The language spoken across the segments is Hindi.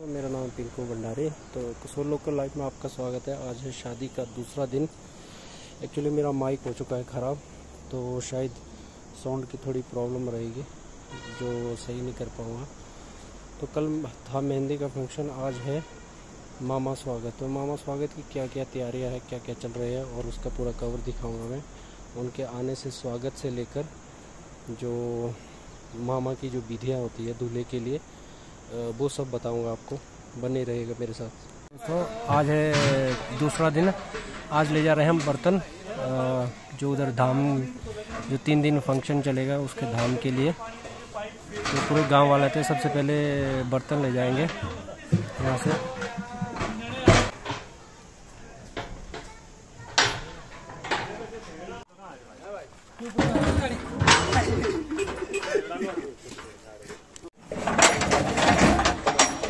मेरा नाम पिंकू भंडारी। तो कसोल लोकल लाइफ में आपका स्वागत है। आज है शादी का दूसरा दिन। एक्चुअली मेरा माइक हो चुका है ख़राब तो शायद साउंड की थोड़ी प्रॉब्लम रहेगी, जो सही नहीं कर पाऊँगा। तो कल था मेहंदी का फ़ंक्शन आज है मामा स्वागत। तो मामा स्वागत की क्या क्या तैयारियाँ है क्या क्या चल रही है, और उसका पूरा कवर दिखाऊँगा मैं। उनके आने से स्वागत से लेकर जो मामा की जो विधियाँ होती है दूल्हे के लिए वो सब बताऊँगा आपको। बने रहेगा मेरे साथ। तो आज है दूसरा दिन। आज ले जा रहे हैं हम बर्तन। जो उधर धाम, जो तीन दिन फ़ंक्शन चलेगा उसके धाम के लिए। तो पूरे गाँव वाले थे सबसे पहले बर्तन ले जाएँगे। यहाँ से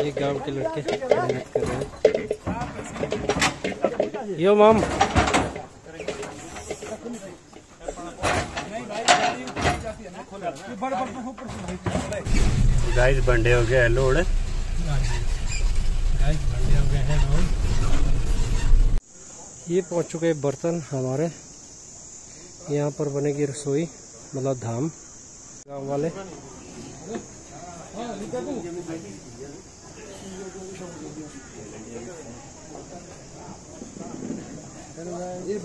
एक गाँव के लड़के मेहनत कर रहे हैं। यो माम। गाइस बंडे हो गए लोड। ये पहुँच चुके हैं बर्तन हमारे। यहाँ पर बनेगी रसोई मतलब धाम। गाँव वाले। अब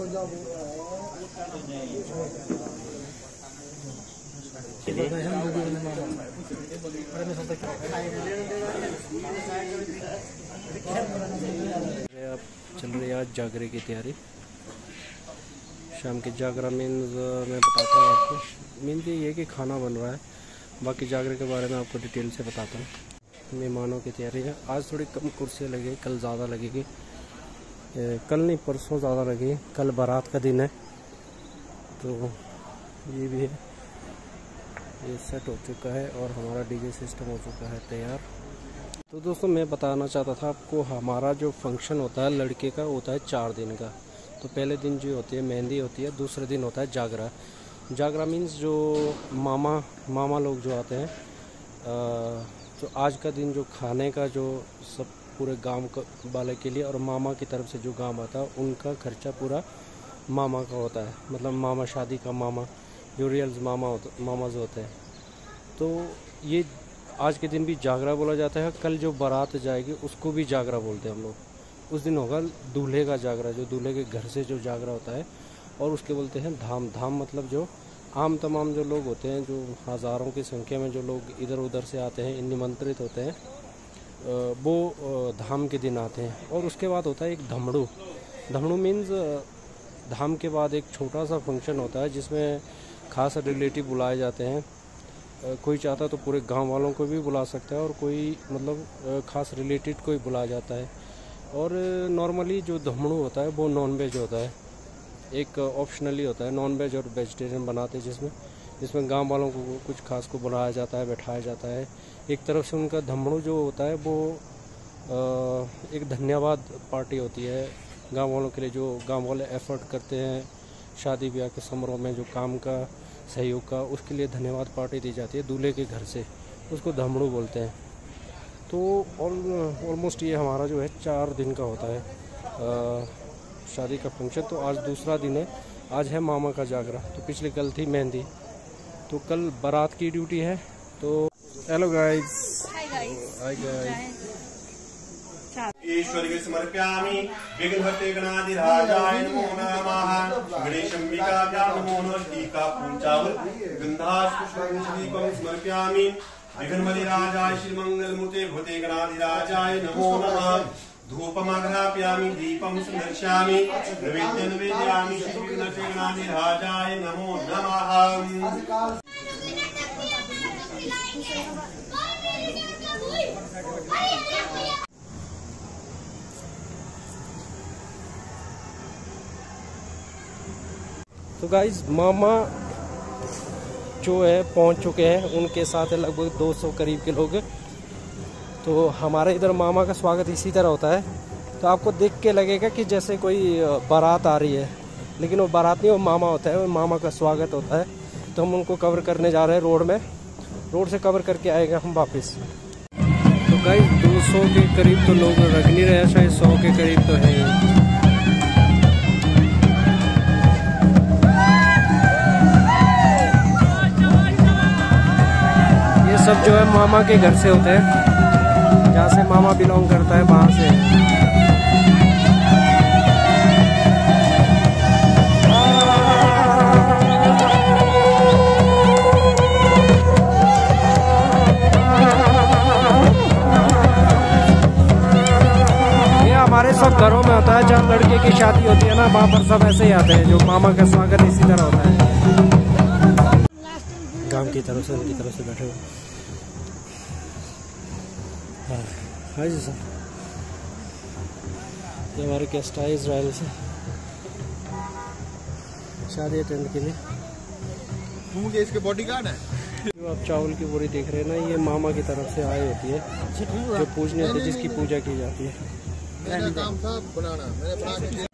चल रही है आज जागरे की तैयारी। शाम के जागरा मीन्स मैं बताता हूँ आपको। मीन्स ये कि खाना बन रहा है। बाकी जागरे के बारे में आपको डिटेल से बताता हूँ। मेहमानों की तैयारी है। आज थोड़ी कम कुर्सियाँ लगेगी, कल ज़्यादा लगेगी। कल नहीं, परसों ज़्यादा लगेगी कल बारात का दिन है। तो ये भी है। ये सेट हो चुका है और हमारा डीजे सिस्टम हो चुका है तैयार। तो दोस्तों, मैं बताना चाहता था आपको, हमारा जो फ़ंक्शन होता है लड़के का होता है चार दिन का। तो पहले दिन जो होती है, मेहंदी होती है, दूसरे दिन होता है जागरा। जागरा मीन्स जो मामा मामा लोग जो आते हैं तो आज का दिन, जो खाने का जो सब पूरे गाँव वाले के लिए और मामा की तरफ़ से जो गाँव आता है, उनका खर्चा पूरा मामा का होता है। मतलब मामा शादी का मामा, जो रियल्स मामा होता मामाज होते हैं। तो ये आज के दिन भी जागरा बोला जाता है। कल जो बारात जाएगी, उसको भी जागरा बोलते हैं हम लोग। उस दिन होगा दूल्हे का जागरा, जो दूल्हे के घर से जो जागरा होता है, और उसके बोलते हैं धाम। धाम मतलब जो आम तमाम जो लोग होते हैं, जो हज़ारों की संख्या में जो लोग इधर उधर से आते हैं, निमंत्रित होते हैं वो धाम के दिन आते हैं। और उसके बाद होता है एक धमड़ू। धमड़ू मीन्स धाम के बाद एक छोटा सा फ़ंक्शन होता है जिसमें खास रिलेटिव बुलाए जाते हैं। कोई चाहता तो पूरे गाँव वालों को भी बुला सकता है और कोई मतलब खास रिलेटेड कोई बुलाया जाता है। और नॉर्मली जो धमड़ू होता है वो नॉन वेज होता है। एक ऑप्शनली होता है नॉन वेज और वेजिटेरियन बनाते हैं जिसमें। जिसमें गाँव वालों को कुछ खास को बुलाया जाता है, बैठाया जाता है। एक तरफ़ से उनका धमड़ू जो होता है, वो एक धन्यवाद पार्टी होती है। गाँव वालों के लिए जो गाँव वाले एफर्ट करते हैं, शादी ब्याह के समारोह में जो काम का सहयोग का, उसके लिए धन्यवाद पार्टी दी जाती है दूल्हे के घर से। उसको धमड़ू बोलते हैं। तो ऑलमोस्ट ये हमारा जो है चार दिन का होता है शादी का फ़ंक्शन तो आज दूसरा दिन है। आज है मामा का जागरा। तो पिछले कल थी मेहंदी। तो कल बारात की ड्यूटी है तो हेलो गाइस। हाय गाइस ईश्वर समर्पयामि विघ्नहर्ते गणाधिराजाय नमो नमः। गणेशंबिकाभ्यां नमो नमः। टीका पूंचावल गंधास्पुष्पदीपं समर्पयामि। विघ्नमधिराजाय श्रीमङ्गलमूर्ते भूते गणाधिराजाय नमो नमः। धूपमघ्राप्यामि दीपं सुदर्शयामि नैवेद्यं निवेदयामि श्रीविघ्नहर्ते गणाधिराजाय नमो नमः। तो गाइज़ मामा जो है, पहुँच चुके हैं, उनके साथ है लगभग 200 करीब के लोग। तो हमारे इधर मामा का स्वागत इसी तरह होता है। तो आपको देख के लगेगा कि जैसे कोई बारात आ रही है। लेकिन वो बारात नहीं, वो मामा होता है, वो मामा का स्वागत होता है। तो हम उनको कवर करने जा रहे हैं रोड में। रोड से कवर करके आएगा हम वापस। तो गाइस 200 के करीब तो लोग रख नहीं रहे शायद 100 के करीब तो है। ये सब जो है मामा के घर से होते हैं। जहाँ से मामा बिलोंग करता है, वहाँ से। हमारे सब घरों में होता है, जहाँ लड़के की शादी होती है ना, वहाँ पर सब ऐसे ही आते हैं, जो मामा का स्वागत इसी तरह होता है। गाँव की तरफ़ से, उनकी तरफ़ से बैठे हुए। हाँ जी सर ये हमारे गेस्ट आए इसराइल से। शादी अटेंड के लिए। मुझे इसके बॉडीगार्ड है? जो आप चावल की बोरी देख रहे हैं ना ये मामा की तरफ़ से आई होती है। जो पूजने होती है जिसकी पूजा की जाती है। मेरा काम था बनाना मैंने बना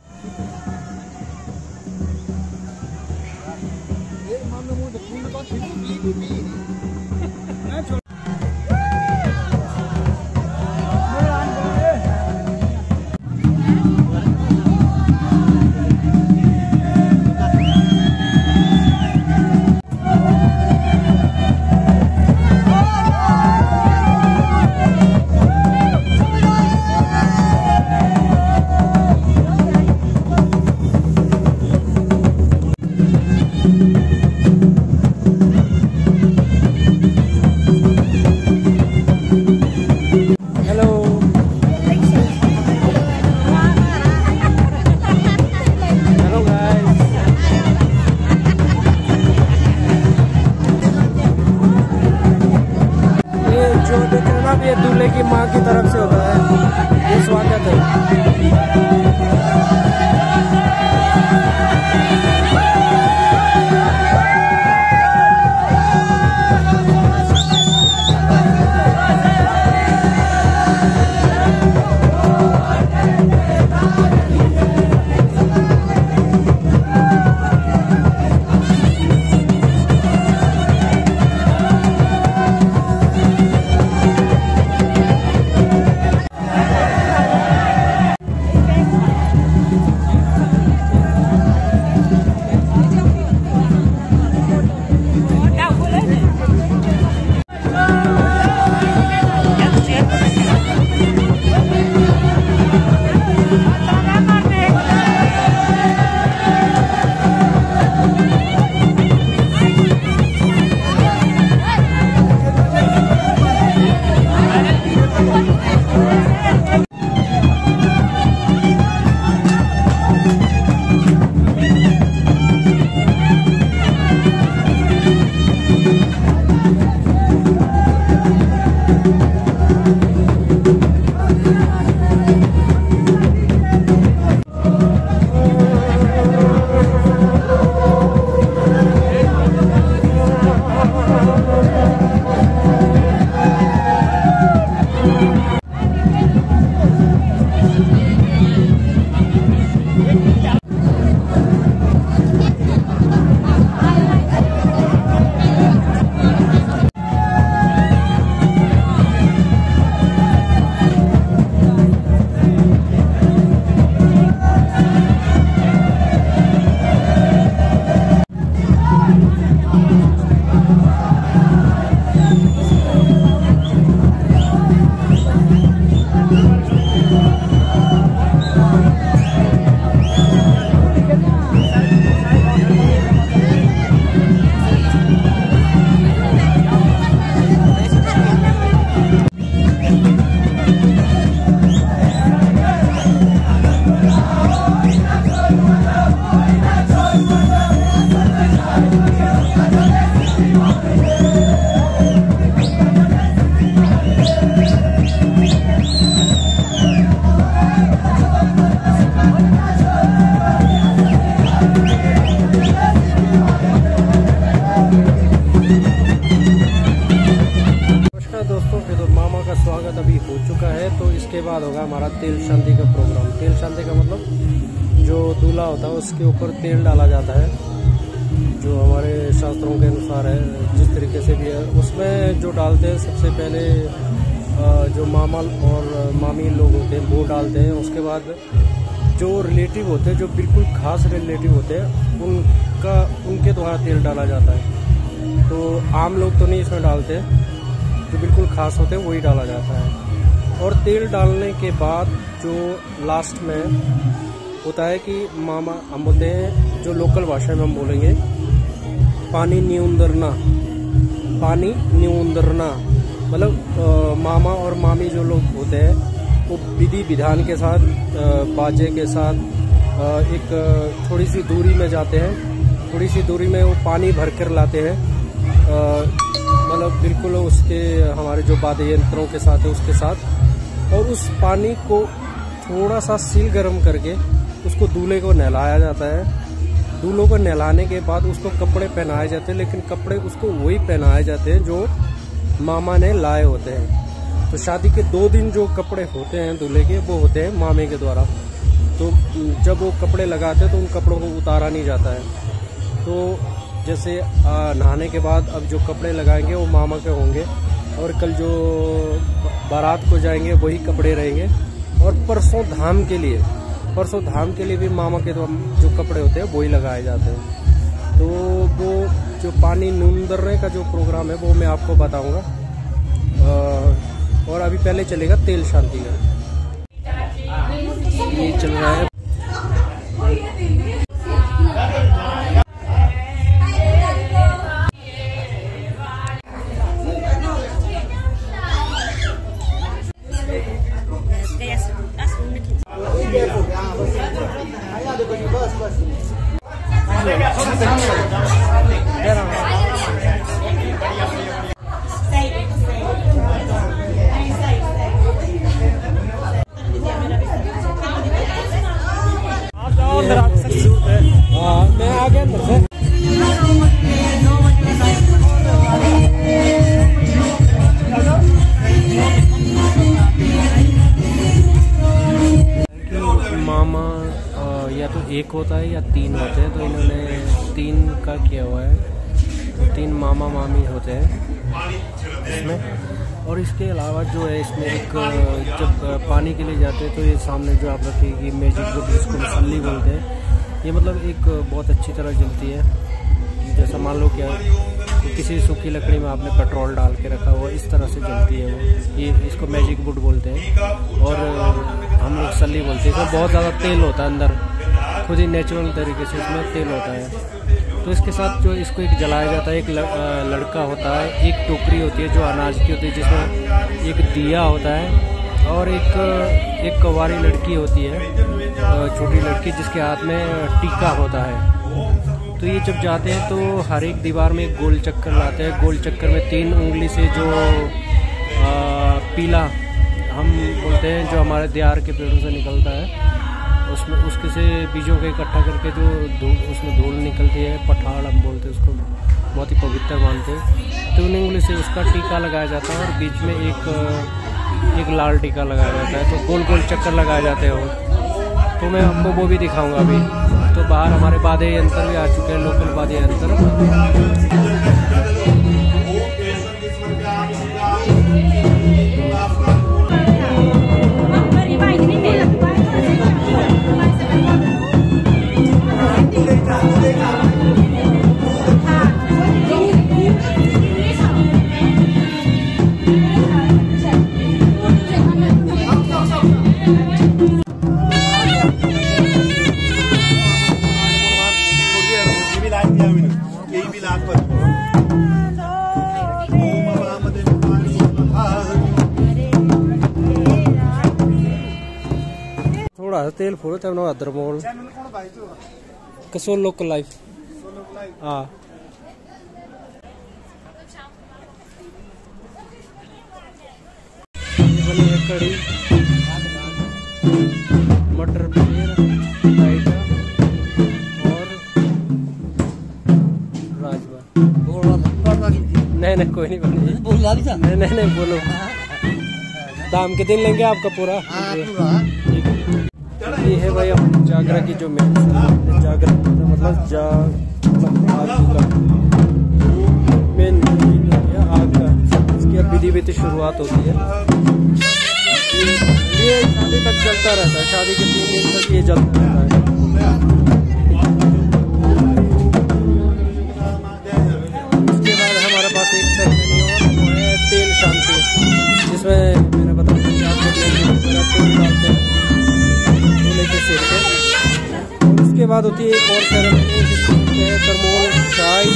उसके ऊपर तेल डाला जाता है, जो हमारे शास्त्रों के अनुसार है, जिस तरीके से भी है। उसमें जो डालते हैं, सबसे पहले जो मामा और मामी लोग होते हैं, वो डालते हैं। उसके बाद जो रिलेटिव होते हैं, जो बिल्कुल खास रिलेटिव होते हैं, उनका, उनके द्वारा तेल डाला जाता है। तो आम लोग तो नहीं इसमें डालते, जो बिल्कुल खास होते हैं, वही डाला जाता है। और तेल डालने के बाद जो लास्ट में होता है कि मामा हम बोलते हैं, जो लोकल भाषा में हम बोलेंगे, पानी न्यूंदरना। पानी न्यूंदरना। मतलब मामा और मामी जो लोग होते हैं, वो विधि विधान के साथ बाजे के साथ एक थोड़ी सी दूरी में जाते हैं। थोड़ी सी दूरी में वो पानी भर कर लाते हैं। मतलब बिल्कुल उसके, हमारे जो वाद्य यंत्रों के साथ है, उसके साथ। और उस पानी को थोड़ा सा सील गर्म करके उसको दूल्हे को नहलाया जाता है। दूल्हों को नहलाने के बाद उसको कपड़े पहनाए जाते हैं, लेकिन कपड़े उसको वही पहनाए जाते हैं जो मामा ने लाए होते हैं। तो शादी के दो दिन जो कपड़े होते हैं दूल्हे के, वो होते हैं मामे के द्वारा। तो जब वो कपड़े लगाते हैं तो उन कपड़ों को उतारा नहीं जाता है। तो जैसे नहाने के बाद अब जो कपड़े लगाएँगे, वो मामा के होंगे और कल जो बारात को जाएँगे, वही कपड़े रहेंगे। और परसों धाम के लिए परसों धाम के लिए भी मामा के द्वारा जो कपड़े होते हैं, वो ही लगाए जाते हैं। तो वो जो पानी नूंदरने का जो प्रोग्राम है, वो मैं आपको बताऊँगा। और अभी पहले चलेगा तेल शांति का। ये चल रहा हाँ जब पानी के लिए जाते हैं तो ये सामने जो आप रखिए कि मैजिक बुक जिसको मसली बोलते हैं, ये मतलब एक बहुत अच्छी तरह जलती है। जैसा मान लो क्या तो किसी सूखी लकड़ी में आपने पेट्रोल डाल के रखा हुआ, इस तरह से जलती है वो। ये इसको मैजिक बुट बोलते हैं। और हम लोग सल्ली बोलते हैं। इसमें तो बहुत ज़्यादा तेल होता है अंदर। खुद ही नेचुरल तरीके से इसमें तेल होता है। तो इसके साथ जो इसको एक जलाया जाता है, एक लड़का होता है, एक टोकरी होती है जो अनाज की होती है, जिसमें एक दिया होता है। और एक एक कवारी लड़की होती है छोटी लड़की जिसके हाथ में टीका होता है। तो ये जब जाते हैं तो हर एक दीवार में एक गोल चक्कर लाते हैं। गोल चक्कर में तीन उंगली से जो आ, पीला हम बोलते हैं जो हमारे दियार के पेड़ों से निकलता है उसमें उसके से बीजों को इकट्ठा करके जो धूल उसमें धूल निकलती है पठाड़ हम बोलते हैं उसको बहुत ही पवित्र मानते हैं। तो उन उंगली से उसका टीका लगाया जाता है और बीच में एक एक लाल टीका लगाया जाता है तो गोल गोल चक्कर लगाए जाते हैं वो। तो मैं आपको वो भी दिखाऊँगा अभी। तो बाहर हमारे वाद्य यंत्र भी आ चुके हैं लोकल वाद्य यंत्र तेल फोड़ो तब अदर मोल कसो लोकल लाइफ हाँ बनी है। कड़ी मटर पनीर रायता और राजमा। नहीं नहीं कोई नहीं बनी नहीं। नहीं नहीं बोलो। दाम के दिन लेंगे आपका पूरा। है। ये है भाई हम जागरा की जो मेन जागरा मतलब जा मतलब आग का मेन आग का। इसकी अब विधि विधि शुरुआत होती है। ये शादी तक चलता रहता है। शादी के तीन दिन तक ये चलता रहता है। बाद होती है एक और सेरेमनी कहते शायद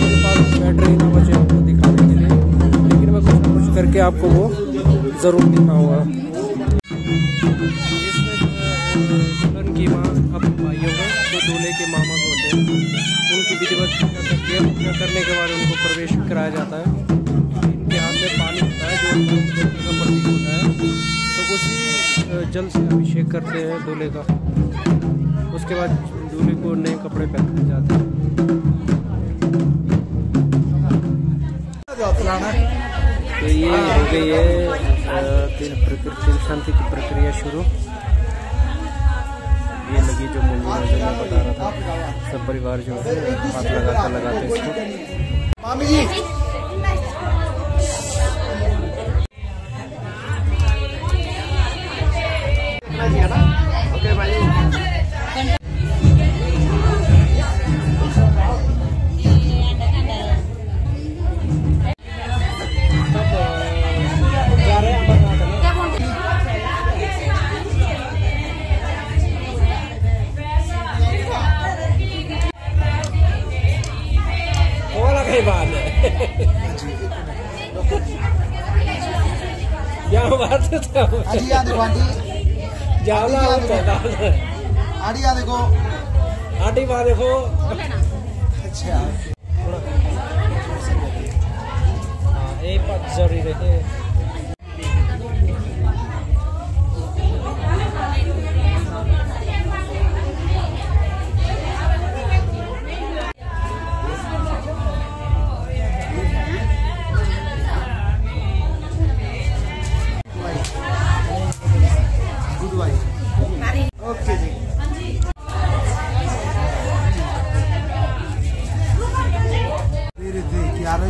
मेरे पास बैटरी ना बचे आपको दिखाने के लिए, लेकिन मैं कुछ कुछ करके आपको वो ज़रूर दिखाऊँगा। दुल्हन की माँ अपने भाइयों को जो दूल्हे के मामा को होते हैं, उनकी विधिवत पूजा करने के बाद उनको प्रवेश कराया जाता है। इनके हाथ में पानी होता है, जो उनको प्रतीक होता है। तो उसी जल से अभिषेक करते हैं दूल्हे का। उसके बाद दूल्हे को नए कपड़े पहनाए जाते हैं। तो ये हो गई है तीन प्रकृति शांति की प्रक्रिया शुरू। ये लगी जो जो मैं बता रहा था, सब परिवार जो है, हाथ लगाते लगाते इसको। जाओ ना वो तो बात है आंटी आ देखो। आटी बात देखो। अच्छा। हाँ एक बात ज़रूरी रहे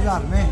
Salvarme.